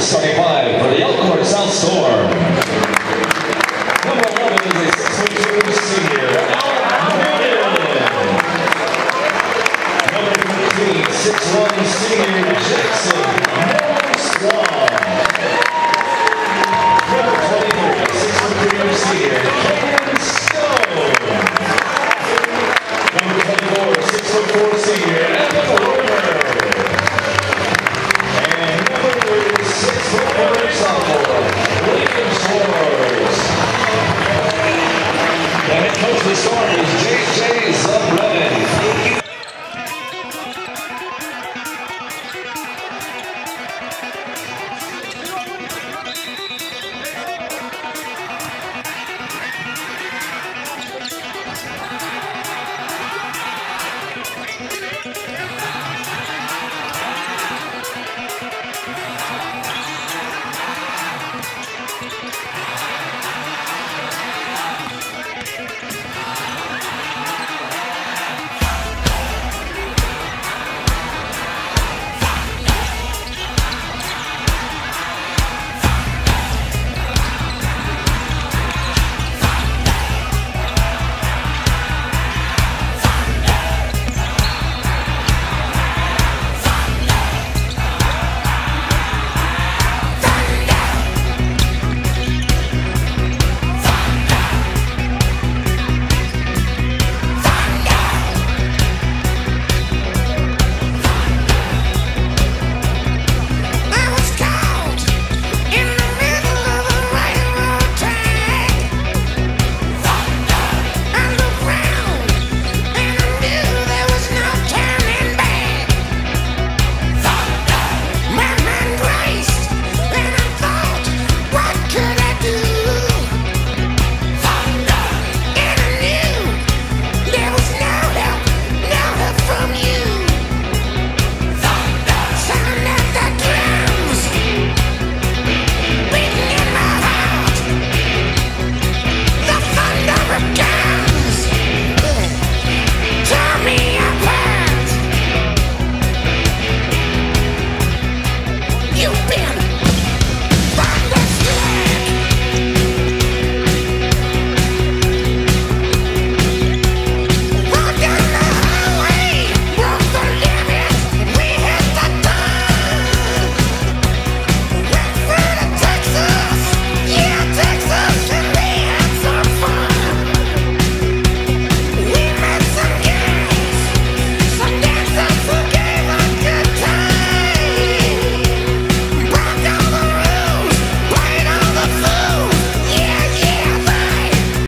starting five for the Elkhorn this Stories, JJ Subreddit.